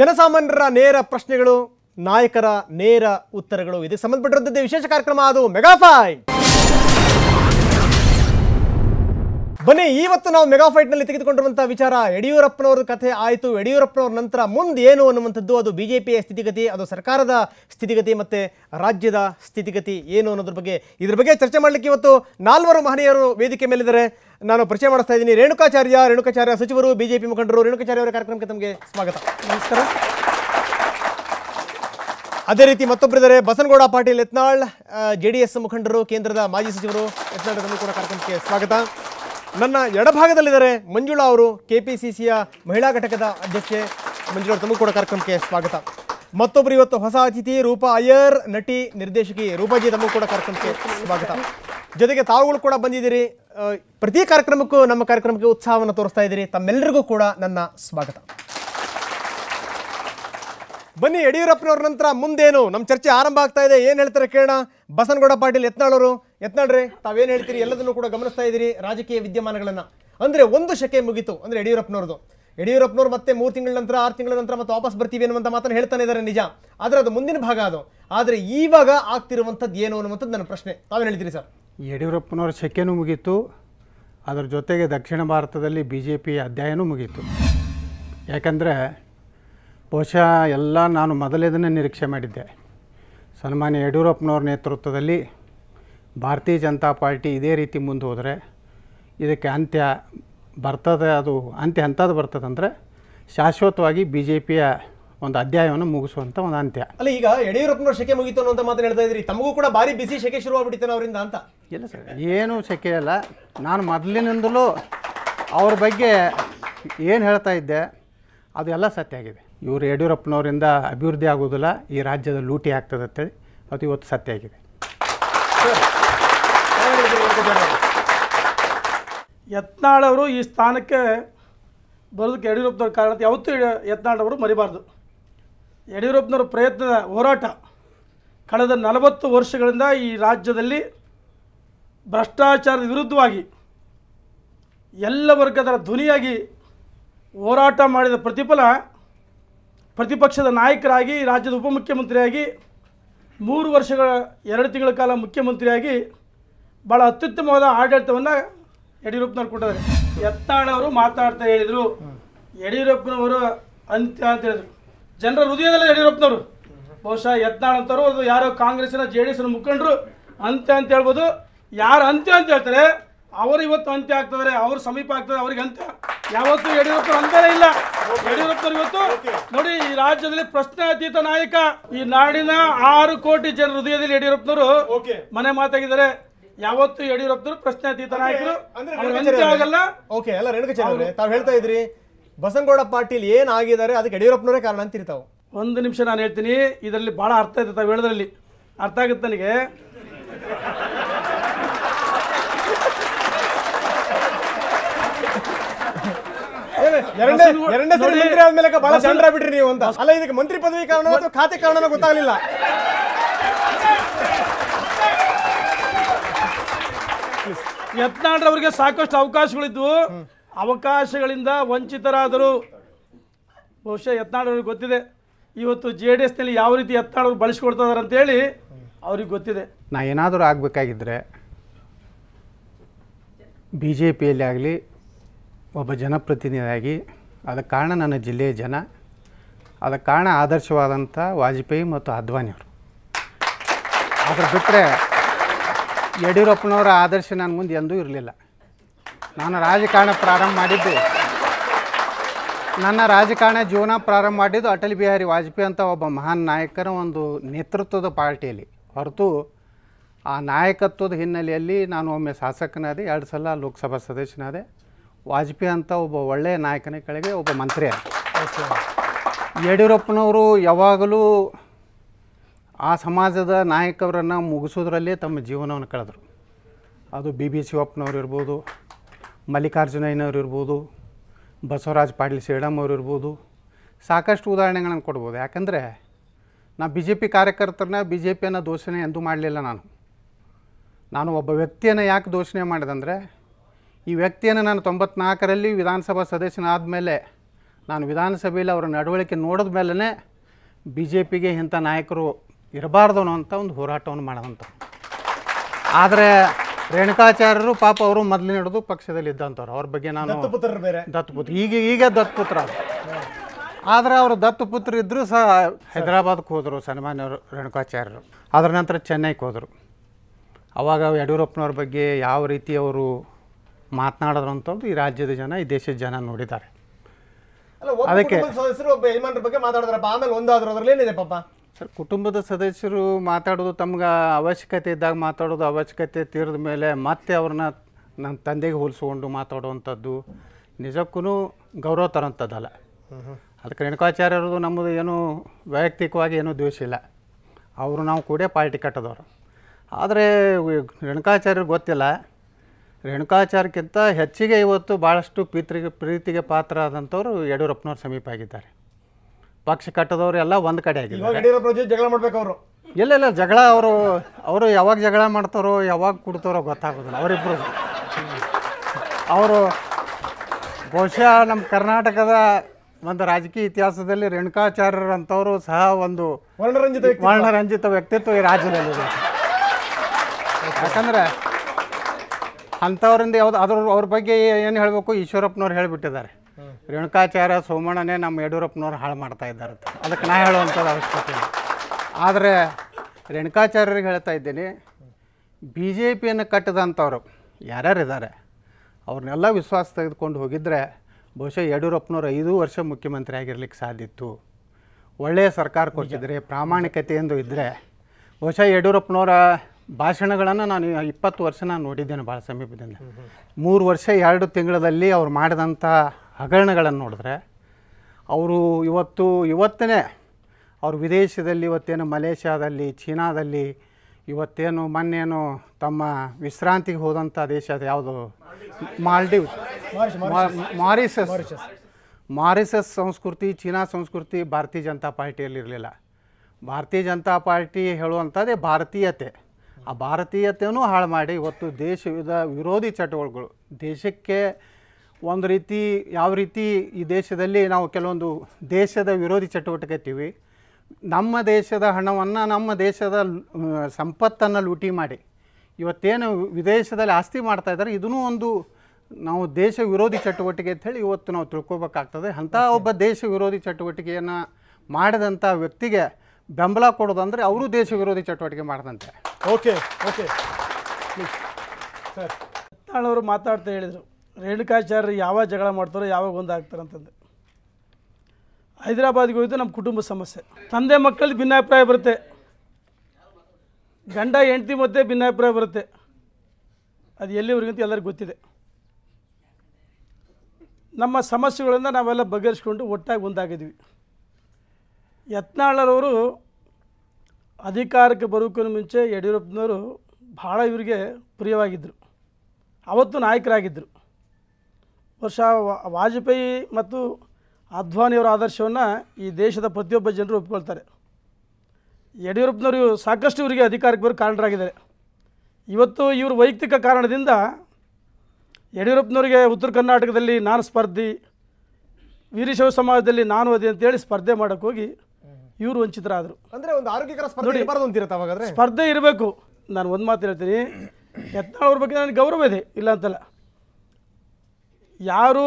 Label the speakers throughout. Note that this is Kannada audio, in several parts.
Speaker 1: ಜನಸಾಮಾನ್ಯರ ನೇರ ಪ್ರಶ್ನೆಗಳು ನಾಯಕರ ನೇರ ಉತ್ತರಗಳು. ಇದಕ್ಕೆ ಸಂಬಂಧಪಟ್ಟಿರುವಂಥದ್ದು ವಿಶೇಷ ಕಾರ್ಯಕ್ರಮ ಅದು ಮೆಗಾಫೈ ಬನ್ನಿ ಇವತ್ತು ನಾವು ಮೆಗಾ ಫೈಟ್ನಲ್ಲಿ ತೆಗೆದುಕೊಂಡಿರುವಂತಹ ವಿಚಾರ. ಯಡಿಯೂರಪ್ಪನವ್ರ ಕಥೆ ಆಯಿತು. ಯಡಿಯೂರಪ್ಪನವ್ರ ನಂತರ ಮುಂದೆ ಏನು ಅನ್ನುವಂಥದ್ದು? ಅದು ಬಿಜೆಪಿಯ ಸ್ಥಿತಿಗತಿ, ಅದು ಸರ್ಕಾರದ ಸ್ಥಿತಿಗತಿ ಮತ್ತೆ ರಾಜ್ಯದ ಸ್ಥಿತಿಗತಿ ಏನು ಅನ್ನೋದ್ರ ಬಗ್ಗೆ. ಇದ್ರ ಬಗ್ಗೆ ಚರ್ಚೆ ಮಾಡಲಿಕ್ಕೆ ಇವತ್ತು ನಾಲ್ವರು ಮಹನೀಯರು ವೇದಿಕೆ ಮೇಲಿದ್ದಾರೆ. ನಾನು ಪರಿಚಯ ಮಾಡಿಸ್ತಾ ಇದ್ದೀನಿ ರೇಣುಕಾಚಾರ್ಯ ರೇಣುಕಾಚಾರ್ಯ ಸಚಿವರು, ಬಿಜೆಪಿ ಮುಖಂಡರು. ರೇಣುಕಾಚಾರ್ಯ ಅವರ ಕಾರ್ಯಕ್ರಮಕ್ಕೆ ತಮಗೆ ಸ್ವಾಗತ. ನಮಸ್ಕಾರ. ಅದೇ ರೀತಿ ಮತ್ತೊಬ್ಬರಿದ್ದಾರೆ Basanagouda Patil Yatnal J D S ಮುಖಂಡರು, ಕೇಂದ್ರದ ಮಾಜಿ ಸಚಿವರು ಯತ್ನಾಳ್ ಕೂಡ ಕಾರ್ಯಕ್ರಮಕ್ಕೆ ಸ್ವಾಗತ. ನನ್ನ ಎಡಭಾಗದಲ್ಲಿದ್ದಾರೆ ಮಂಜುಳಾ ಅವರು ಕೆ ಪಿ ಸಿ ಸಿಯ ಮಹಿಳಾ ಘಟಕದ ಅಧ್ಯಕ್ಷೆ. ಮಂಜುಳಾ ಅವರು ತಮಗೂ ಕೂಡ ಕಾರ್ಯಕ್ರಮಕ್ಕೆ ಸ್ವಾಗತ. ಮತ್ತೊಬ್ಬರು ಇವತ್ತು ಹೊಸ ಅತಿಥಿ ರೂಪಾ ಅಯ್ಯರ್, ನಟಿ, ನಿರ್ದೇಶಕಿ ರೂಪಾಜಿ ತಮಗೂ ಕೂಡ ಕಾರ್ಯಕ್ರಮಕ್ಕೆ ಸ್ವಾಗತ. ಜೊತೆಗೆ ತಾವುಗಳು ಕೂಡ ಬಂದಿದ್ದೀರಿ. ಪ್ರತಿ ಕಾರ್ಯಕ್ರಮಕ್ಕೂ, ನಮ್ಮ ಕಾರ್ಯಕ್ರಮಕ್ಕೆ ಉತ್ಸಾಹವನ್ನು ತೋರಿಸ್ತಾ ಇದ್ದೀರಿ. ತಮ್ಮೆಲ್ಲರಿಗೂ ಕೂಡ ನನ್ನ ಸ್ವಾಗತ. ಬನ್ನಿ, ಯಡಿಯೂರಪ್ಪನವ್ರ ನಂತರ ಮುಂದೇನು? ನಮ್ಮ ಚರ್ಚೆ ಆರಂಭ ಆಗ್ತಾ ಇದೆ. ಏನು ಹೇಳ್ತಾರೆ ಕೇಳೋಣ. ಬಸನಗೌಡ ಪಾಟೀಲ್ ಯತ್ನಾಳವರು ಯತ್ನಾಳ್ರೆ ತಾವೇನು ಹೇಳ್ತೀರಿ? ಎಲ್ಲದನ್ನು ಕೂಡ ಗಮನಿಸ್ತಾ ಇದ್ದೀರಿ ರಾಜಕೀಯ ವಿದ್ಯಮಾನಗಳನ್ನು. ಅಂದರೆ ಒಂದು ಶಕೆ ಮುಗಿತು ಅಂದರೆ ಯಡಿಯೂರಪ್ಪನವ್ರದ್ದು. ಯಡಿಯೂರಪ್ಪನವ್ರು ಮತ್ತೆ ಮೂರು ತಿಂಗಳ ನಂತರ, ಆರು ತಿಂಗಳ ನಂತರ ಮತ್ತೆ ವಾಪಸ್ ಬರ್ತೀವಿ ಅನ್ನುವಂಥ ಮಾತನ್ನು ಹೇಳ್ತಾನೆ ಇದ್ದಾರೆ ನಿಜ. ಆದರೆ ಅದು ಮುಂದಿನ ಭಾಗ ಅದು. ಆದರೆ ಈವಾಗ ಆಗ್ತಿರುವಂಥದ್ದು ಏನು ಅನ್ನುವಂಥದ್ದು ನನ್ನ ಪ್ರಶ್ನೆ. ತಾವೇನು ಹೇಳ್ತೀರಿ ಸರ್?
Speaker 2: ಯಡಿಯೂರಪ್ಪನವರ ಶಕೆನೂ ಮುಗೀತು. ಅದರ ಜೊತೆಗೆ ದಕ್ಷಿಣ ಭಾರತದಲ್ಲಿ ಬಿ ಜೆ ಪಿ ಅಧ್ಯಾಯನೂ ಮುಗೀತು. ಯಾಕಂದರೆ ಬಹುಶಃ ಎಲ್ಲ ನಾನು ಮೊದಲೇದನ್ನೇ ನಿರೀಕ್ಷೆ ಮಾಡಿದ್ದೆ. ಸನ್ಮಾನ್ಯ ಯಡಿಯೂರಪ್ಪನವ್ರ ನೇತೃತ್ವದಲ್ಲಿ ಭಾರತೀಯ ಜನತಾ ಪಾರ್ಟಿ ಇದೇ ರೀತಿ ಮುಂದೆ ಹೋದರೆ ಇದಕ್ಕೆ ಅಂತ್ಯ ಬರ್ತದೆ ಅದು ಅಂತ್ಯ ಅಂತದ್ದು ಬರ್ತದಂದರೆ ಶಾಶ್ವತವಾಗಿ ಬಿ ಜೆ ಪಿಯ ಒಂದು ಅಧ್ಯಾಯವನ್ನು ಮುಗಿಸುವಂಥ ಒಂದು ಅಂತ್ಯ.
Speaker 1: ಅಲ್ಲ ಈಗ ಯಡಿಯೂರಪ್ಪನವ್ರ ಶಕೆ ಮುಗಿತು ಅನ್ನೋಂಥ ಮಾತು ಹೇಳ್ತಾ ಇದ್ರಿ ತಮಗೂ ಕೂಡ ಭಾರಿ ಬಿಸಿ ಶೆಕೆ ಶುರು ಆಗ್ಬಿಟ್ಟಿತ್ತಾನೆ ಅವರಿಂದ ಅಂತ.
Speaker 2: ಇಲ್ಲ ಸರ್ ಏನು ಶೆಕೆ ಅಲ್ಲ. ನಾನು ಮೊದಲಿನಿಂದಲೂ ಅವ್ರ ಬಗ್ಗೆ ಏನು ಹೇಳ್ತಾ ಇದ್ದೆ ಅದೆಲ್ಲ ಸತ್ಯ ಆಗಿದೆ. ಇವರು ಯಡಿಯೂರಪ್ಪನವರಿಂದ ಅಭಿವೃದ್ಧಿ ಆಗೋದಿಲ್ಲ ಈ ರಾಜ್ಯದ ಲೂಟಿ ಆಗ್ತದೆ ಅಂತೇಳಿ ಅದು ಇವತ್ತು ಸತ್ಯ ಆಗಿದೆ
Speaker 1: ತಾವೇನ್ ಹೇಳ್ತೀರಿ ರೇಣುಕಾಚಾರ್ಯ ಅವರೇ?
Speaker 3: ಯತ್ನಾಳ್ ಅವರು ಈ ಸ್ಥಾನಕ್ಕೆ ಬರೋದಕ್ಕೆ ಯಡಿಯೂರಪ್ಪನವ್ರ ಕಾರಣ ಯಾವತ್ತೂ ಯತ್ನಾಳವರು ಮರಿಬಾರ್ದು. ಯಡಿಯೂರಪ್ಪನವ್ರ ಪ್ರಯತ್ನದ ಹೋರಾಟ ಕಳೆದ ನಲವತ್ತು ವರ್ಷಗಳಿಂದ ಈ ರಾಜ್ಯದಲ್ಲಿ ಭ್ರಷ್ಟಾಚಾರದ ವಿರುದ್ಧವಾಗಿ ಎಲ್ಲ ವರ್ಗದ ಧ್ವನಿಯಾಗಿ ಹೋರಾಟ ಮಾಡಿದ ಪ್ರತಿಫಲ ಪ್ರತಿಪಕ್ಷದ ನಾಯಕರಾಗಿ, ರಾಜ್ಯದ ಉಪಮುಖ್ಯಮಂತ್ರಿಯಾಗಿ, ಮೂರು ವರ್ಷಗಳ ಎರಡು ತಿಂಗಳ ಕಾಲ ಮುಖ್ಯಮಂತ್ರಿಯಾಗಿ ಭಾಳ ಅತ್ಯುತ್ತಮವಾದ ಆಡಳಿತವನ್ನು ಯಡಿಯೂರಪ್ಪನವ್ರು ಕೊಟ್ಟಿದ್ದಾರೆ. ಎತ್ತಾಳವರು ಅವರು ಮಾತಾಡ್ತಾ ಹೇಳಿದರು. ಯಡಿಯೂರಪ್ಪನವರು ಅಂತ್ಯ ಅಂತ ಹೇಳಿದ್ರು. ಜನರ ಹೃದಯದಲ್ಲಿ ಯಡಿಯೂರಪ್ಪನವರು. ಬಹುಶಃ ಯತ್ನಾಳ್ ಅಂತವರು ಅದು ಯಾರೋ ಕಾಂಗ್ರೆಸ್ಸಿನ ಜೆ ಡಿ ಎಸ್ನ ಮುಖಂಡರು ಅಂತ್ಯ ಅಂತ ಹೇಳ್ಬೋದು. ಯಾರು ಅಂತ್ಯ ಅಂತ ಹೇಳ್ತಾರೆ ಅವರು ಇವತ್ತು ಅಂತ್ಯ ಆಗ್ತಿದ್ದಾರೆ ಅವ್ರ ಸಮೀಪ ಆಗ್ತದೆ ಅವ್ರಿಗೆ ಅಂತ್ಯ ಯಾವತ್ತೂ ಯಡಿಯೂರಪ್ಪ ಅಂತಲೇ ಇಲ್ಲ. ಯಡಿಯೂರಪ್ಪನವ್ರು ಇವತ್ತು ನೋಡಿ ಈ ರಾಜ್ಯದಲ್ಲಿ ಪ್ರಶ್ನಾತೀತ ನಾಯಕ. ಈ ನಾಡಿನ ಆರು ಕೋಟಿ ಜನ ಹೃದಯದಲ್ಲಿ ಯಡಿಯೂರಪ್ಪನವರು ಮನೆ ಮಾತಾಗಿದ್ದಾರೆ. ಯಾವತ್ತು ಪ್ರಶ್ನಾತೀತ ನಾಯಕರು.
Speaker 1: ರೇಣುಕಾಚಾರ್ಯ
Speaker 3: ಅಂತ್ಯ
Speaker 1: ಅವರೇ,
Speaker 3: ಆಗಲ್ಲ.
Speaker 1: ಓಕೆ ಎಲ್ಲ ರೇಣುಕಾಚಾರ್ಯ ಅವರೇ ತಾವು ಹೇಳ್ತಾ ಇದ್ರಿ ಬಸನಗೌಡ ಪಾಟೀಲ್ ಏನ್ ಆಗಿದ್ದಾರೆ ಅದಕ್ಕೆ ಯಡಿಯೂರಪ್ಪನವರೇ ಕಾರಣ ಅಂತೀರಿ ತಾವು?
Speaker 3: ಒಂದು ನಿಮಿಷ ನಾನು ಹೇಳ್ತೀನಿ ಇದರಲ್ಲಿ ಭಾಳ ಅರ್ಥ ಇದೆ ತಾವು ಹೇಳೋದ್ರಲ್ಲಿ. ಅರ್ಥ ಆಗುತ್ತೆ ನನಗೆ?
Speaker 1: ಎರಡನೇ ಸರಿ ಮಂತ್ರಿ ಆದ್ಮೇಲೆ ಬಹಳ
Speaker 3: ಬಸವ-
Speaker 1: ಜನರ ನೀವು ಅಂತ. ಅಲ್ಲ ಇದಕ್ಕೆ ಮಂತ್ರಿ ಪದವಿ ಕಾರಣ ಅಥವಾ ಖಾತೆ ಕಾರಣ ಗೊತ್ತಾಗ್ಲಿಲ್ಲ.
Speaker 3: ಯತ್ನಾಳ್ರವರಿಗೆ ಸಾಕಷ್ಟು ಅವಕಾಶಗಳಿದ್ವು. ಅವಕಾಶಗಳಿಂದ ವಂಚಿತರಾದರು ಬಹುಶಃ ಯತ್ನಾಳ್ರವ್ರಿಗೆ ಗೊತ್ತಿದೆ. ಇವತ್ತು ಜೆ ಡಿ ಎಸ್ನಲ್ಲಿ ಯಾವ ರೀತಿ ಯತ್ನಾಳವ್ರು ಇದಾರೆ ಅಂತೇಳಿ ಅವ್ರಿಗೆ ಗೊತ್ತಿದೆ.
Speaker 2: ನಾ ಏನಾದರೂ ಆಗಬೇಕಾಗಿದ್ದರೆ ಬಿ ಜೆ ಪಿಯಲ್ಲಿ ಆಗಲಿ, ಒಬ್ಬ ಜನಪ್ರತಿನಿಧಿಯಾಗಿ, ಅದಕ್ಕೆ ಕಾರಣ ನನ್ನ ಜಿಲ್ಲೆಯ ಜನ, ಅದಕ್ಕೆ ಕಾರಣ ಆದರ್ಶವಾದಂಥ ವಾಜಪೇಯಿ ಮತ್ತು ಅದ್ವಾನಿಯವರು. ಅದ್ರ ಬಿಟ್ಟರೆ ಯಡಿಯೂರಪ್ಪನವರ ಆದರ್ಶ ನನ್ನ ಮುಂದೆ ಎಂದೂ ಇರಲಿಲ್ಲ. ನಾನು ರಾಜಕಾರಣ ಪ್ರಾರಂಭ ಮಾಡಿದ್ದು ನನ್ನ ರಾಜಕಾರಣ ಜೀವನ ಪ್ರಾರಂಭ ಮಾಡಿದ್ದು ಅಟಲ್ ಬಿಹಾರಿ ವಾಜಪೇಯಿ ಅಂತ ಒಬ್ಬ ಮಹಾನ್ ನಾಯಕರ ಒಂದು ನೇತೃತ್ವದ ಪಾರ್ಟಿಯಲ್ಲಿ. ಹೊರತು ಆ ನಾಯಕತ್ವದ ಹಿನ್ನೆಲೆಯಲ್ಲಿ ನಾನು ಒಮ್ಮೆ ಶಾಸಕನಾದೆ ಎರಡು ಸಲ ಲೋಕಸಭಾ ಸದಸ್ಯನಾದೆ. ವಾಜಪೇಯಿ ಅಂತ ಒಬ್ಬ ಒಳ್ಳೆಯ ನಾಯಕನ ಕೆಳಗೆ ಒಬ್ಬ ಮಂತ್ರಿ ಆದ ಯಡಿಯೂರಪ್ಪನವರು ಯಾವಾಗಲೂ ಆ ಸಮಾಜದ ನಾಯಕರನ್ನು ಮುಗಿಸೋದ್ರಲ್ಲೇ ತಮ್ಮ ಜೀವನವನ್ನು ಕಳೆದರು. ಅದು ಬಿ ಬಿ ಶಿವಪ್ಪನವ್ರು ಇರ್ಬೋದು ಮಲ್ಲಿಕಾರ್ಜುನಯ್ಯನವ್ರು ಇರ್ಬೋದು, ಬಸವರಾಜ ಪಾಟೀಲ್ ಅವ್ರು ಇರ್ಬೋದು, ಸಾಕಷ್ಟು ಉದಾಹರಣೆಗಳನ್ನು ಕೊಡ್ಬೋದು. ಯಾಕಂದರೆ ನಾ ಬಿ ಜೆ ಪಿ ಕಾರ್ಯಕರ್ತರನ್ನ ಬಿ ಜೆ ಪಿಯನ್ನು ದೋಷಣೆ ಎಂದೂ ಮಾಡಲಿಲ್ಲ ನಾನು. ನಾನು ಒಬ್ಬ ವ್ಯಕ್ತಿಯನ್ನು ಯಾಕೆ ದೋಷಣೆ ಮಾಡಿದಂದರೆ, ಈ ವ್ಯಕ್ತಿಯನ್ನು ನಾನು ತೊಂಬತ್ನಾಲ್ಕರಲ್ಲಿ ವಿಧಾನಸಭಾ ಸದಸ್ಯನಾದ ಮೇಲೆ ನಾನು ವಿಧಾನಸಭೆಯಲ್ಲಿ ಅವರ ನಡವಳಿಕೆ ನೋಡಿದ ಮೇಲೇ ಬಿ ಜೆ ಪಿಗೆ ಇಂಥ ನಾಯಕರು ಇರಬಾರ್ದು ಅಂತ ಒಂದು ಹೋರಾಟವನ್ನು ಮಾಡಿದಂಥ ಆದರೆ ರೇಣುಕಾಚಾರ್ಯರು ಪಾಪ ಅವರು ಮೊದಲಿನ ಹಿಡಿದು ಪಕ್ಷದಲ್ಲಿ ಇದ್ದಂಥವ್ರು. ಅವ್ರ ಬಗ್ಗೆ ನಾನು ದತ್ತಪುತ್ರ ಈಗ ಈಗ ದತ್ತುಪುತ್ರ ಆದರೆ ಅವರು ದತ್ತುಪುತ್ರ ಇದ್ದರೂ ಸಹ ಹೈದರಾಬಾದ್ಗೆ ಹೋದರು ಸನ್ಮಾನ್ಯವರು ರೇಣುಕಾಚಾರ್ಯರು. ಅದರ ನಂತರ ಚೆನ್ನೈಗೆ ಹೋದರು. ಅವಾಗ ಯಡಿಯೂರಪ್ಪನವ್ರ ಬಗ್ಗೆ ಯಾವ ರೀತಿ ಅವರು ಮಾತನಾಡಿದ್ರು ಅಂತಂದು ಈ ರಾಜ್ಯದ ಜನ ಈ ದೇಶದ ಜನ ನೋಡಿದ್ದಾರೆ. ಅದಕ್ಕೆ-
Speaker 1: ಸದಸ್ಯರು ಒಬ್ಬ ಯಜಮಾನ್ರ ಬಗ್ಗೆ ಮಾತಾಡಿದ್ರಪ್ಪ. ಆಮೇಲೆ ಒಂದಾದ್ರು ಅದ್ರಲ್ಲಿ ಏನಿದೆ ಪಾಪ?
Speaker 2: ಸರ್, ಕುಟುಂಬದ ಸದಸ್ಯರು ಮಾತಾಡೋದು ತಮ್ಗೆ ಅವಶ್ಯಕತೆ ಇದ್ದಾಗ ಮಾತಾಡೋದು ಅವಶ್ಯಕತೆ ತೀರಿದ ಮೇಲೆ ಮತ್ತೆ ಅವ್ರನ್ನ ನನ್ನ ತಂದೆಗೆ ಹೋಲಿಸ್ಕೊಂಡು ಮಾತಾಡುವಂಥದ್ದು ನಿಜಕ್ಕೂ ಗೌರವ ತರೋಂಥದ್ದಲ್ಲ. ಅದಕ್ಕೆ ರೇಣುಕಾಚಾರ್ಯರದು ನಮ್ಮದು ಏನು ವೈಯಕ್ತಿಕವಾಗಿ ಏನೂ ದ್ವೇಷ ಇಲ್ಲ. ಅವರು ನಾವು ಕೂಡ ಪಾರ್ಟಿ ಕಟ್ಟದವರು. ಆದರೆ ರೇಣುಕಾಚಾರ್ಯರು ಗೊತ್ತಿಲ್ಲ. ರೇಣುಕಾಚಾರ್ಯಕ್ಕಿಂತ ಹೆಚ್ಚಿಗೆ ಇವತ್ತು ಭಾಳಷ್ಟು ಪೀತ್ರಿಗೆ ಪ್ರೀತಿಗೆ ಪಾತ್ರ ಆದಂಥವ್ರು ಯಡಿಯೂರಪ್ಪನವ್ರ ಸಮೀಪ ಆಗಿದ್ದಾರೆ. ಪಕ್ಷ ಕಟ್ಟದವರು ಎಲ್ಲ ಒಂದು ಕಡೆ ಆಗಿದೆ
Speaker 1: ಇವಾಗ ಯಡಿಯೂರಪ್ಪ ಜೊತೆ ಜಗಳ ಮಾಡ್ಬೇಕು ಅವರು.
Speaker 2: ಇಲ್ಲ ಇಲ್ಲ ಜಗಳ ಅವರು ಅವರು ಯಾವಾಗ ಜಗಳ ಮಾಡ್ತಾರೋ ಯಾವಾಗ ಕುಡ್ತಾರೋ ಗೊತ್ತಾಗೋದಿಲ್ಲ. ಅವರಿಬ್ಬರು ಅವರು ಬಹುಶಃ ನಮ್ಮ ಕರ್ನಾಟಕದ ಒಂದು ರಾಜಕೀಯ ಇತಿಹಾಸದಲ್ಲಿ ರೇಣುಕಾಚಾರ್ಯರಂಥವರು ಸಹ ಒಂದು
Speaker 1: ವರ್ಣರಂಜಿತ ವ್ಯಕ್ತಿ
Speaker 2: ವರ್ಣರಂಜಿತ ವ್ಯಕ್ತಿತ್ವ ಈ ರಾಜ್ಯದಲ್ಲಿ ಯಾಕಂದ್ರೆ ಅಂಥವ್ರಿಂದ ಯಾವ್ದು ಅದ್ರ ಅವ್ರ ಬಗ್ಗೆ ಏನು ಹೇಳಬೇಕು? ಈಶ್ವರಪ್ಪನವ್ರು ಹೇಳಿಬಿಟ್ಟಿದ್ದಾರೆ. ರೇಣುಕಾಚಾರ್ಯ ಸೋಮಣ್ಣನೇ ನಮ್ಮ ಯಡಿಯೂರಪ್ಪನವ್ರು ಹಾಳು ಮಾಡ್ತಾ ಇದ್ದಾರೆ ಅದಕ್ಕೆ ನಾ ಹೇಳುವಂಥದ್ದು ಅವಶ್ಯಕತೆ ಆದರೆ ರೇಣುಕಾಚಾರ್ಯರಿಗೆ ಹೇಳ್ತಾ ಇದ್ದೀನಿ ಬಿ ಜೆ ಪಿಯನ್ನು ಕಟ್ಟಿದಂಥವ್ರು ಯಾರ್ಯಾರು ಇದ್ದಾರೆ, ಅವ್ರನ್ನೆಲ್ಲ ವಿಶ್ವಾಸ ತೆಗೆದುಕೊಂಡು ಹೋಗಿದ್ದರೆ ಬಹುಶಃ ಯಡಿಯೂರಪ್ಪನವ್ರು ಐದು ವರ್ಷ ಮುಖ್ಯಮಂತ್ರಿ ಆಗಿರಲಿಕ್ಕೆ ಸಾಧ್ಯತ್ತು ಒಳ್ಳೆಯ ಸರ್ಕಾರ ಕೊಟ್ಟಿದ್ರೆ, ಪ್ರಾಮಾಣಿಕತೆಯಿಂದ ಇದ್ದರೆ ಬಹುಶಃ ಯಡಿಯೂರಪ್ಪನವರ ಭಾಷಣಗಳನ್ನು ನಾನು ಇಪ್ಪತ್ತು ವರ್ಷ ನಾನು ನೋಡಿದ್ದೇನೆ ಭಾಳ ಸಮೀಪದಿಂದ. ಮೂರು ವರ್ಷ ಎರಡು ತಿಂಗಳಲ್ಲಿ ಅವ್ರು ಮಾಡಿದಂಥ ಹಗರಣಗಳನ್ನು ನೋಡಿದ್ರೆ ಅವರು ಇವತ್ತು ಇವತ್ತೇ ಅವರು ವಿದೇಶದಲ್ಲಿ ಇವತ್ತೇನು ಮಲೇಷ್ಯಾದಲ್ಲಿ ಚೀನಾದಲ್ಲಿ ಇವತ್ತೇನು ಮೊನ್ನೇನು ತಮ್ಮ ವಿಶ್ರಾಂತಿಗೆ ಹೋದಂಥ ದೇಶ ಅದು ಯಾವುದು? ಮಾಲ್ಡೀವ್ಸ್. ಮಾ- ಮಾರಿಸಸ್ ಮಾರಿಸಸ್ ಸಂಸ್ಕೃತಿ ಚೀನಾ ಸಂಸ್ಕೃತಿ ಭಾರತೀಯ ಜನತಾ ಪಾರ್ಟಿಯಲ್ಲಿ ಇರಲಿಲ್ಲ ಭಾರತೀಯ ಜನತಾ ಪಾರ್ಟಿ ಹೇಳುವಂಥದ್ದೇ ಭಾರತೀಯತೆ. ಆ ಭಾರತೀಯತೆಯೂ ಹಾಳು ಮಾಡಿ ಇವತ್ತು ದೇಶ ವಿರೋಧಿ ಚಟುವಟಿಕೆಗಳು. ದೇಶಕ್ಕೆ ಒಂದು ರೀತಿ ಯಾವ ರೀತಿ ಈ ದೇಶದಲ್ಲಿ ನಾವು ಕೆಲವೊಂದು ದೇಶದ ವಿರೋಧಿ ಚಟುವಟಿಕೆ ಇರ್ತೀವಿ ನಮ್ಮ ದೇಶದ ಹಣವನ್ನು ನಮ್ಮ ದೇಶದ ಸಂಪತ್ತನ್ನು ಲೂಟಿ ಮಾಡಿ. ಇವತ್ತೇನು ವಿದೇಶದಲ್ಲಿ ಆಸ್ತಿ ಮಾಡ್ತಾ ಇದ್ದಾರೆ ಇದೂ ಒಂದು ನಾವು ದೇಶ ವಿರೋಧಿ ಚಟುವಟಿಕೆ ಅಂತ ಹೇಳಿ ಇವತ್ತು ನಾವು ತಿಳ್ಕೊಬೇಕಾಗ್ತದೆ. ಅಂಥ ಒಬ್ಬ ದೇಶ ವಿರೋಧಿ ಚಟುವಟಿಕೆಯನ್ನು ಮಾಡಿದಂಥ ವ್ಯಕ್ತಿಗೆ ಬೆಂಬಲ ಕೊಡೋದಂದರೆ ಅವರು ದೇಶ ವಿರೋಧಿ ಚಟುವಟಿಕೆ ಮಾಡದಂತೆ.
Speaker 1: ಓಕೆ ಓಕೆ ಸರ್
Speaker 3: ಅವರು ಮಾತಾಡ್ತಾ ಹೇಳಿದರು ರೇಣುಕಾಚಾರ್ಯರು ಯಾವಾಗ ಜಗಳ ಮಾಡ್ತಾರೋ ಯಾವಾಗ ಒಂದಾಗ್ತಾರೆ ಅಂತಂದು. ಹೈದರಾಬಾದ್ಗೆ ಹೋಯ್ತು ನಮ್ಮ ಕುಟುಂಬ ಸಮಸ್ಯೆ. ತಂದೆ ಮಕ್ಕಳಲ್ಲಿ ಭಿನ್ನಾಭಿಪ್ರಾಯ ಬರುತ್ತೆ. ಗಂಡ ಹೆಂಡತಿ ಮಧ್ಯೆ ಭಿನ್ನಾಭಿಪ್ರಾಯ ಬರುತ್ತೆ. ಅದು ಎಲ್ಲಿವರೆಗಂತ ಎಲ್ಲರಿಗೂ ಗೊತ್ತಿದೆ. ನಮ್ಮ ಸಮಸ್ಯೆಗಳನ್ನು ನಾವೆಲ್ಲ ಬಗೆಹರಿಸ್ಕೊಂಡು ಒಟ್ಟಾಗಿ ಒಂದಾಗಿದ್ವಿ ಯತ್ನಾಳರವರು ಅಧಿಕಾರಕ್ಕೆ ಬರೋಕ್ಕಿಂತ ಮುಂಚೆ ಯಡಿಯೂರಪ್ಪನವರು ಭಾಳ ಇವರಿಗೆ ಪ್ರಿಯವಾಗಿದ್ದರು. ಅವತ್ತು ನಾಯಕರಾಗಿದ್ದರು. ವರ್ಷ ವಾಜಪೇಯಿ ಮತ್ತು ಅದ್ವಾನಿಯವರ ಆದರ್ಶವನ್ನು ಈ ದೇಶದ ಪ್ರತಿಯೊಬ್ಬ ಜನರು ಒಪ್ಕೊಳ್ತಾರೆ. ಯಡಿಯೂರಪ್ಪನವರು ಸಾಕಷ್ಟು ಇವರಿಗೆ ಅಧಿಕಾರಕ್ಕೆ ಬರೋ ಕಾರಣರಾಗಿದ್ದಾರೆ. ಇವತ್ತು ಇವರು ವೈಯಕ್ತಿಕ ಕಾರಣದಿಂದ ಯಡಿಯೂರಪ್ಪನವರಿಗೆ ಉತ್ತರ ಕರ್ನಾಟಕದಲ್ಲಿ ನಾನು ಸ್ಪರ್ಧಿ, ವೀರಶವ ಸಮಾಜದಲ್ಲಿ ನಾನು ಅದೇ ಅಂತೇಳಿ ಸ್ಪರ್ಧೆ ಮಾಡೋಕ್ಕೆ ಹೋಗಿ ಇವರು ವಂಚಿತರಾದರು.
Speaker 1: ಅಂದ್ರೆ ಒಂದು ಆರೋಗ್ಯಕರ ಸ್ಪರ್ಧೆ ಬರೋದು ಅಂತಿರತ್ತ ಅವಾಗಾದ್ರೆ
Speaker 3: ಸ್ಪರ್ಧೆ ಇರಬೇಕು. ನಾನು ಒಂದು ಮಾತು ಹೇಳ್ತೀನಿ. ಯತ್ನಾಳ್ ಅವ್ರ ಬಗ್ಗೆ ನನಗೆ ಗೌರವ ಇದೆ ಇಲ್ಲ ಅಂತಲ್ಲ. ಯಾರು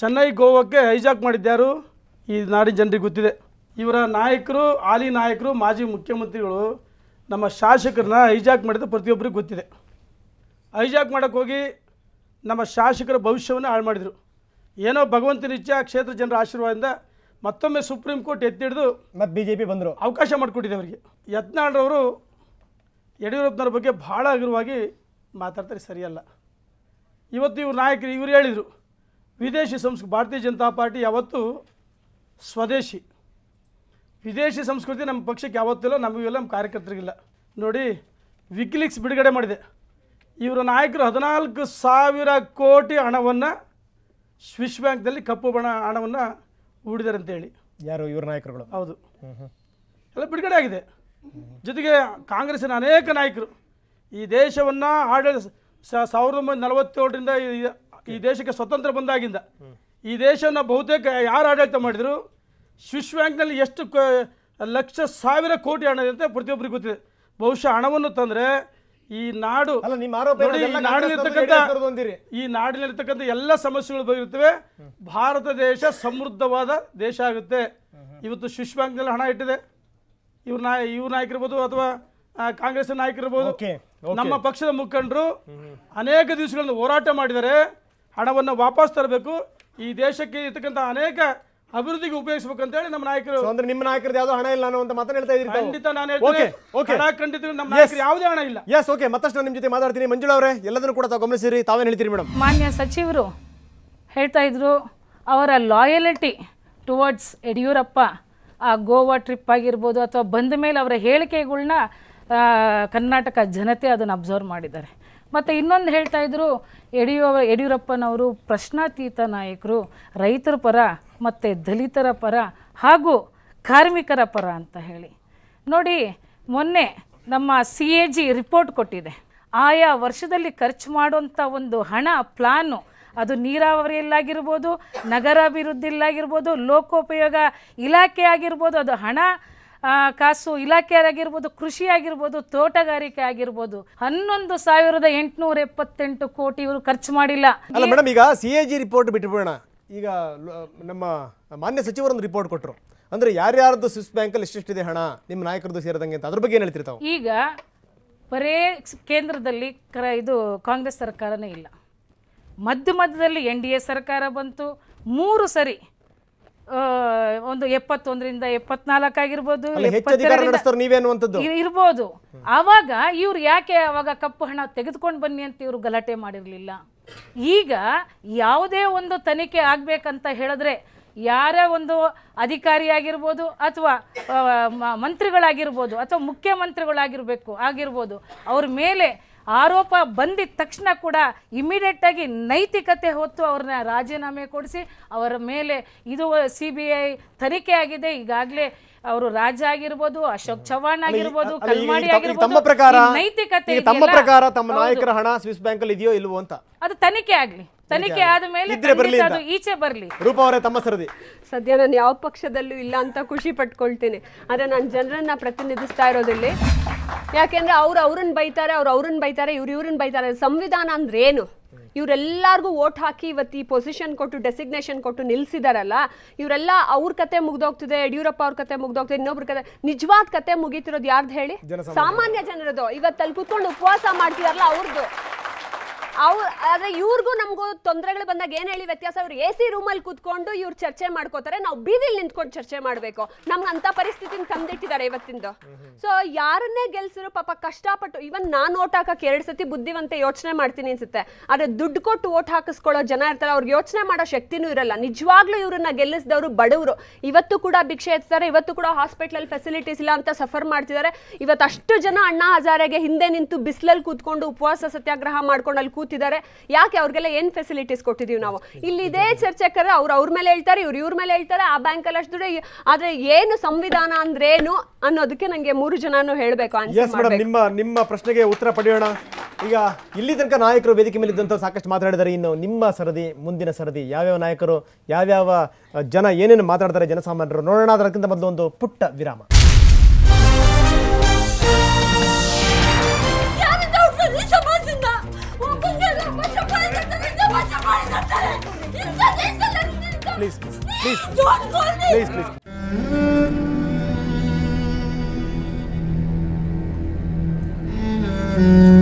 Speaker 3: ಚೆನ್ನೈ ಗೋವಾಕ್ಕೆ ಹೈಜಾಕ್ ಮಾಡಿದ್ದಾರು ಈ ನಾಡಿನ ಜನರಿಗೆ ಗೊತ್ತಿದೆ. ಇವರ ನಾಯಕರು ಹಾಲಿ ನಾಯಕರು ಮಾಜಿ ಮುಖ್ಯಮಂತ್ರಿಗಳು ನಮ್ಮ ಶಾಸಕರನ್ನ ಹೈಜಾಕ್ ಮಾಡಿದ ಪ್ರತಿಯೊಬ್ಬರಿಗೂ ಗೊತ್ತಿದೆ. ಹೈಜಾಕ್ ಮಾಡೋಕ್ಕೆ ಹೋಗಿ ನಮ್ಮ ಶಾಸಕರ ಭವಿಷ್ಯವನ್ನು ಹಾಳು ಮಾಡಿದರು. ಏನೋ ಭಗವಂತನ ಇಚ್ಛೆ ಆ ಕ್ಷೇತ್ರ ಜನರ ಆಶೀರ್ವಾದದಿಂದ ಮತ್ತೊಮ್ಮೆ ಸುಪ್ರೀಂ ಕೋರ್ಟ್ ಎತ್ತಿಡಿದು
Speaker 1: ಮತ್ತೆ ಬಿಜೆಪಿ ಬಂದರು.
Speaker 3: ಅವಕಾಶ ಮಾಡಿಕೊಟ್ಟಿದೆ ಅವರಿಗೆ. ಯತ್ನಾಳ್ರವರು ಯಡಿಯೂರಪ್ಪನವ್ರ ಬಗ್ಗೆ ಭಾಳ ಹಗುರವಾಗಿ ಮಾತಾಡ್ತಾರೆ ಸರಿಯಲ್ಲ. ಇವತ್ತು ಇವ್ರ ನಾಯಕರು ಇವರು ಹೇಳಿದರು ವಿದೇಶಿ ಸಂಸ್ಕೃತಿ ಭಾರತೀಯ ಜನತಾ ಪಾರ್ಟಿ ಯಾವತ್ತೂ ಸ್ವದೇಶಿ. ವಿದೇಶಿ ಸಂಸ್ಕೃತಿ ನಮ್ಮ ಪಕ್ಷಕ್ಕೆ ಯಾವತ್ತಿಲ್ಲ ನಮಗಿಲ್ಲ ನಮ್ಮ ಕಾರ್ಯಕರ್ತರಿಗಿಲ್ಲ ನೋಡಿ ವಿಕಿಲಿಕ್ಸ್ ಬಿಡುಗಡೆ ಮಾಡಿದೆ. ಇವರ ನಾಯಕರು ಹದಿನಾಲ್ಕು ಸಾವಿರ ಕೋಟಿ ಹಣವನ್ನು ಸ್ವಿಸ್ ಬ್ಯಾಂಕ್ದಲ್ಲಿ ಕಪ್ಪು ಬಣ ಹಣವನ್ನು ಹೂಡಿದ್ದಾರೆ ಅಂತೇಳಿ
Speaker 1: ಯಾರು ಇವ್ರ ನಾಯಕರುಗಳು?
Speaker 3: ಹೌದು. ಎಲ್ಲ ಬಿಡುಗಡೆ ಆಗಿದೆ. ಜೊತೆಗೆ ಕಾಂಗ್ರೆಸ್ಸಿನ ಅನೇಕ ನಾಯಕರು. ಈ ದೇಶವನ್ನು ಆಡಳಿತ ಸಾವಿರದ ಒಂಬೈನೂರ ನಲವತ್ತೇಳರಿಂದ ಈ- ದೇಶಕ್ಕೆ ಸ್ವತಂತ್ರ ಬಂದಾಗಿಂದ ಈ ದೇಶವನ್ನು ಬಹುತೇಕ ಯಾರು ಆಡಳಿತ ಮಾಡಿದರು? ಸ್ವಿಸ್ ಬ್ಯಾಂಕ್ನಲ್ಲಿ ಎಷ್ಟು ಲಕ್ಷ ಸಾವಿರ ಕೋಟಿ ಹಣ ಇದೆ ಅಂತ ಪ್ರತಿಯೊಬ್ಬರಿಗೂ ಗೊತ್ತಿದೆ. ಬಹುಶಃ ಹಣವನ್ನು ತಂದರೆ ಈ ನಾಡು
Speaker 1: ಅಲ್ಲ, ನಿಮ್ಮ ಆರೋಪ
Speaker 3: ಈ ನಾಡಿನಲ್ಲಿರ್ತಕ್ಕಂಥ ಎಲ್ಲ ಸಮಸ್ಯೆಗಳು ಬಗೆಯಿರುತ್ತವೆ ಭಾರತ ದೇಶ ಸಮೃದ್ಧವಾದ ದೇಶ ಆಗುತ್ತೆ. ಇವತ್ತು ಸ್ವಿಸ್ ಬ್ಯಾಂಕ್ನಲ್ಲಿ ಹಣ ಇಟ್ಟಿದೆ. ಇವ್ರ ನಾಯ ಇವ್ರ ನಾಯಕರಿರ್ಬೋದು ಅಥವಾ ಕಾಂಗ್ರೆಸ್ ನಾಯಕರಿರ್ಬೋದು. ನಮ್ಮ ಪಕ್ಷದ ಮುಖಂಡರು ಅನೇಕ ದಿವಸಗಳನ್ನು ಹೋರಾಟ ಮಾಡಿದರೆ ಹಣವನ್ನು ವಾಪಸ್ ತರಬೇಕು. ಈ ದೇಶಕ್ಕೆ ಇರ್ತಕ್ಕಂಥ ಅನೇಕ ಅಭಿವೃದ್ಧಿಗೆ ಉಪಯೋಗಿಸಬೇಕು ಅಂತ ಹೇಳಿ ನಮ್ಮ ನಾಯಕರು
Speaker 1: ಅಂದ್ರೆ ನಿಮ್ಮ ನಾಯಕರದ್ದು ಯಾವ್ದೋ ಹಣ ಇಲ್ಲ ಅನ್ನುವಂತ ಮಾತನ್ನ ಹೇಳ್ತಾ ಇದ್ದೀರಿ ತಾವು.
Speaker 3: ಖಂಡಿತ ನಾನು ಹೇಳ್ತೀನಿ. ಹಣ ಖಂಡಿತ ನಮ್ಮ ನಾಯಕರು ಯಾವುದೇ ಹಣ ಇಲ್ಲ.
Speaker 1: ಎಸ್ ಓಕೆ ಮತ್ತಷ್ಟು ನಾನು ನಿಮ್ಮ ಜೊತೆ ಮಾತಾಡ್ತೀನಿ. ಮಂಜುಳ ಅವರೇ ಎಲ್ಲದನ್ನು ಕೂಡ ತಾವು ಗಮನಿಸಿರಿ. ತಾವೇನು ಹೇಳ್ತೀರಿ ಮೇಡಮ್?
Speaker 4: ಮಾನ್ಯ ಸಚಿವರು ಹೇಳ್ತಾ ಇದ್ರು ಅವರ ಲಾಯಲಿಟಿ ಟುವರ್ಡ್ಸ್ ಯಡಿಯೂರಪ್ಪ ಆ ಗೋವಾ ಟ್ರಿಪ್ ಆಗಿರ್ಬೋದು ಅಥವಾ ಬಂದ ಮೇಲೆ ಅವರ ಹೇಳಿಕೆಗಳ್ನ ಆ, ಕರ್ನಾಟಕ ಜನತೆ ಅದನ್ನು ಅಬ್ಸರ್ವ್ ಮಾಡಿದ್ದಾರೆ. ಮತ್ತು ಇನ್ನೊಂದು ಹೇಳ್ತಾ ಇದ್ರು ಯಡಿಯೂ ಯಡಿಯೂರಪ್ಪನವರು ಪ್ರಶ್ನಾತೀತ ನಾಯಕರು ರೈತರ ಪರ ಮತ್ತು ದಲಿತರ ಪರ ಹಾಗೂ ಕಾರ್ಮಿಕರ ಪರ ಅಂತ ಹೇಳಿ. ನೋಡಿ, ಮೊನ್ನೆ ನಮ್ಮ ಸಿ ಎ ಜಿ ರಿಪೋರ್ಟ್ ಕೊಟ್ಟಿದೆ. ಆಯಾ ವರ್ಷದಲ್ಲಿ ಖರ್ಚು ಮಾಡುವಂಥ ಒಂದು ಹಣ, ಪ್ಲಾನು, ಅದು ನೀರಾವರಿಯಲ್ಲಾಗಿರ್ಬೋದು ನಗರಾಭಿವೃದ್ಧಿಯಲ್ಲಾಗಿರ್ಬೋದು ಲೋಕೋಪಯೋಗ ಇಲಾಖೆ ಆಗಿರ್ಬೋದು, ಅದು ಹಣ ಕಾಸು ಇಲಾಖೆ ಆಗಿರ್ಬೋದು ಕೃಷಿ ಆಗಿರ್ಬೋದು ತೋಟಗಾರಿಕೆ ಆಗಿರ್ಬೋದು, ಹನ್ನೊಂದು ಸಾವಿರದ ಎಂಟುನೂರ ಎಪ್ಪತ್ತೆಂಟು ಕೋಟಿ ಇವರು ಖರ್ಚು ಮಾಡಿಲ್ಲ.
Speaker 1: ಅಲ್ಲ ಮೇಡಮ್ ಈಗ ಸಿ ಎ ಜಿ ರಿಪೋರ್ಟ್ ಬಿಟ್ಬಿಡೋಣ. ಈಗ ನಮ್ಮ ಮಾನ್ಯ ಸಚಿವರೊಂದು ರಿಪೋರ್ಟ್ ಕೊಟ್ಟರು ಅಂದ್ರೆ ಯಾರ್ಯಾರ್ದು ಸ್ವಿಸ್ ಬ್ಯಾಂಕಲ್ಲಿ ಎಷ್ಟೆಷ್ಟಿದೆ ಹಣ ನಿಮ್ಮ ನಾಯಕರದ್ದು ಸೇರಿದಂಗೆ ಅಂತ ಅದ್ರ ಬಗ್ಗೆ ಏನು ಹೇಳ್ತೀರಿ ತಾವು?
Speaker 4: ಈಗ ಬರೇ ಕೇಂದ್ರದಲ್ಲಿ ಕರ ಇದು ಕಾಂಗ್ರೆಸ್ ಸರ್ಕಾರನೇ ಇಲ್ಲ. ಮಧ್ಯ ಮಧ್ಯದಲ್ಲಿ ಎನ್ ಡಿ ಎ ಸರ್ಕಾರ ಬಂತು. ಮೂರು ಸರಿ ಒಂದು ಎಪ್ಪತ್ತೊಂದರಿಂದ ಎಪ್ಪತ್ನಾಲ್ಕು ಆಗಿರ್ಬೋದು
Speaker 1: ಅಲ್ಲ ಹೆಚ್ಚು ಅಧಿಕಾರ
Speaker 4: ಎಪ್ಪತ್ತೆರಡರಿಂದ-
Speaker 1: ನಡೆಸ್ತಾರೆ ನೀವೇ
Speaker 4: ಇರ್ಬೋದು. ಆವಾಗ ಇವ್ರು ಯಾಕೆ ಅವಾಗ ಕಪ್ಪು ಹಣ ತೆಗೆದುಕೊಂಡು ಬನ್ನಿ ಅಂತ ಇವರು ಗಲಾಟೆ ಮಾಡಿರಲಿಲ್ಲ? ಈಗ ಯಾವುದೇ ಒಂದು ತನಿಖೆ ಆಗಬೇಕಂತ ಹೇಳಿದ್ರೆ ಯಾರೇ ಒಂದು ಅಧಿಕಾರಿಯಾಗಿರ್ಬೋದು ಅಥವಾ ಮಂತ್ರಿಗಳಾಗಿರ್ಬೋದು ಅಥವಾ ಮುಖ್ಯಮಂತ್ರಿಗಳಾಗಿರಬೇಕು, ಆಗಿರ್ಬೋದು, ಅವ್ರ ಮೇಲೆ ಆರೋಪ ಬಂದಿದ ತಕ್ಷಣ ಕೂಡ ಇಮಿಡಿಯೇಟ್ ಆಗಿ ನೈತಿಕತೆ ಹೊತ್ತು ಅವ್ರನ್ನ ರಾಜೀನಾಮೆ ಕೊಡಿಸಿ, ಅವರ ಮೇಲೆ ಇದು, ಸಿ ಬಿ ಐ ತನಿಖೆ ಆಗಿದೆ, ಈಗಾಗಲೇ ಅವರು ರಾಜ ಆಗಿರ್ಬೋದು ಅಶೋಕ್ ಚವ್ಹಾಣ್ ಆಗಿರ್ಬೋದು ಕಲ್ಮಾಡಿ
Speaker 1: ತಮ್ಮ-
Speaker 4: ಆಗಿರ್ಬೋದು
Speaker 1: ಪ್ರಕಾರ
Speaker 4: ಈ ನೈತಿಕತೆ
Speaker 1: ತಮ್ಮ ಪ್ರಕಾರ ತಮ್ಮ. ನಾಯಕರ ಹಣ ಸ್ವಿಸ್ ಬ್ಯಾಂಕ್ ಅಲ್ಲಿ ಇದೆಯೋ ಇಲ್ವೋ ಅಂತ?
Speaker 4: ಅದು ತನಿಖೆ ಆಗ್ಲಿ. ತನಿಖೆ ಆದ ಮೇಲೆ ಅದು ಈಚೆ ಬರ್ಲಿ.
Speaker 1: ರೂಪ ಅವರೇ ತಮ್ಮ ಸರದಿ.
Speaker 5: ಸದ್ಯ ನಾನು ಯಾವ ಪಕ್ಷದಲ್ಲೂ ಇಲ್ಲ ಅಂತ ಖುಷಿ ಪಟ್ಕೊಳ್ತೇನೆ. ಆದರೆ ನಾನು ಜನರನ್ನ ಪ್ರತಿನಿಧಿಸ್ತಾ ಇರೋದಿಲ್ಲಿ ಯಾಕೆಂದ್ರೆ ಅವ್ರು ಅವ್ರನ್ನ ಬೈತಾರೆ ಅವ್ರು ಅವ್ರನ್ನ ಬೈತಾರೆ ಇವ್ರು ಇವ್ರನ್ನ ಬೈತಾರೆ. ಸಂವಿಧಾನ ಅಂದ್ರೆ ಏನು? ಇವರೆಲ್ಲರಿಗೂ ಓಟ್ ಹಾಕಿ ಇವತ್ತು ಈ ಪೊಸಿಷನ್ ಕೊಟ್ಟು ಡೆಸಿಗ್ನೇಷನ್ ಕೊಟ್ಟು ನಿಲ್ಸಿದಾರಲ್ಲ ಇವರೆಲ್ಲ ಅವ್ರ ಕತೆ ಮುಗ್ದೋಗ್ತಿದೆ ಯಡಿಯೂರಪ್ಪ ಅವ್ರ ಕತೆ ಮುಗ್ದೋಗ್ತಿದೆ ಇನ್ನೊಬ್ರ ಕತೆ ನಿಜವಾದ ಕತೆ ಮುಗೀತಿರೋದು ಯಾರ್ದು ಹೇಳಿ? ಸಾಮಾನ್ಯ ಜನರದು. ಇವತ್ತು ಅಲ್ಲಿ ಕುತ್ಕೊಂಡು ಉಪವಾಸ ಮಾಡ್ತಿದಾರಲ್ಲ ಅವ್ರದ್ದು ಅವ್ರು ಆದ್ರೆ ಇವ್ರಿಗೂ ನಮಗೂ ತೊಂದರೆಗಳು ಬಂದಾಗ ಏನ್ ಹೇಳಿ ವ್ಯತ್ಯಾಸ? ಅವ್ರು ಎ ಸಿ ರೂಮಲ್ಲಿ ಕೂತ್ಕೊಂಡು ಇವ್ರು ಚರ್ಚೆ ಮಾಡ್ಕೋತಾರೆ. ನಾವು ಬೀದಿಲಿ ನಿಂತ್ಕೊಂಡು ಚರ್ಚೆ ಮಾಡಬೇಕು. ನಮ್ಗೆ ಅಂತ ಪರಿಸ್ಥಿತಿನ ತಂದಿಟ್ಟಿದ್ದಾರೆ ಇವತ್ತಿಂದು. ಸೊ ಯಾರನ್ನೇ ಗೆಲ್ಸಿದ್ರು ಪಾಪ ಕಷ್ಟಪಟ್ಟು ಇವನ್ ನಾನು ಓಟ್ ಹಾಕಕ್ಕೆ ಎರಡು ಸತಿ ಬುದ್ಧಿವಂತೆ ಯೋಚನೆ ಮಾಡ್ತೀನಿ ಅನ್ಸುತ್ತೆ. ಆದ್ರೆ ದುಡ್ಡು ಕೊಟ್ಟು ಓಟ್ ಹಾಕಿಸ್ಕೊಳ್ಳೋ ಜನ ಇರ್ತಾರೆ. ಅವ್ರಿಗೆ ಯೋಚನೆ ಮಾಡೋ ಶಕ್ತಿನೂ ಇರಲ್ಲ. ನಿಜವಾಗ್ಲೂ ಇವ್ರನ್ನ ಗೆಲ್ಲಿಸಿದವರು ಬಡವರು. ಇವತ್ತು ಕೂಡ ಭಿಕ್ಷೆ ಎತ್ತಾರೆ. ಇವತ್ತು ಕೂಡ ಹಾಸ್ಪಿಟ್ಲಲ್ಲಿ ಫೆಸಿಲಿಟೀಸ್ ಇಲ್ಲ ಅಂತ ಸಫರ್ ಮಾಡ್ತಿದ್ದಾರೆ. ಇವತ್ತು ಅಷ್ಟು ಜನ ಅಣ್ಣಾ ಹಜಾರೆಗೆ ಹಿಂದೆ ನಿಂತು ಬಿಸಿಲಲ್ಲಿ ಕೂತ್ಕೊಂಡು ಉಪವಾಸ ಸತ್ಯಾಗ್ರಹ ಮಾಡ್ಕೊಂಡು ಅಲ್ಲಿ ಕೂತಿದ್ದಾರೆ. ಯಾಕೆ ಅವ್ರಿಗೆಲ್ಲ ಏನ್ ಫೆಸಿಲಿಟೀಸ್ ಕೊಟ್ಟಿದೀವಿ ನಾವು? ಇಲ್ಲಿ ಇದೇ ಚರ್ಚೆ ಕರೆ ಅವ್ರು ಅವ್ರ ಮೇಲೆ ಹೇಳ್ತಾರೆ ಇವ್ರು ಇವ್ರ ಮೇಲೆ ಹೇಳ್ತಾರೆ ಆ ಬ್ಯಾಂಕಲ್ಲಿ ಅಷ್ಟು ದುಡ್ಡು ಆದ್ರೆ ಏನು ಸಂವಿಧಾನ ಅಂದ್ರೇನು ಅನ್ನೋದಕ್ಕೆ ನಂಗೆ ಮೂರು ಜನನು ಹೇಳಬೇಕು ಆನ್ಸರ್
Speaker 1: ನಿಮ್ಮ ನಿಮ್ಮ ಪ್ರಶ್ನೆಗೆ ಉತ್ತರ ಪಡೆಯೋಣ. ಈಗ ಇಲ್ಲಿ ತನಕ ನಾಯಕರು ವೇದಿಕೆ ಮೇಲೆ ಇದ್ದಂಥ ಸಾಕಷ್ಟು ಮಾತಾಡಿದ್ದಾರೆ. ಇನ್ನು ನಿಮ್ಮ ಸರದಿ ಮುಂದಿನ ಸರದಿ ಯಾವ್ಯಾವ ನಾಯಕರು ಯಾವ್ಯಾವ ಜನ ಏನೇನು ಮಾತಾಡ್ತಾರೆ ಜನಸಾಮಾನ್ಯರು ನೋಡೋಣ. ಅದಕ್ಕಿಂತ ಮೊದಲು ಒಂದು ಪುಟ್ಟ ವಿರಾಮ. Please. Don't call me. Please, please. Mm-hmm.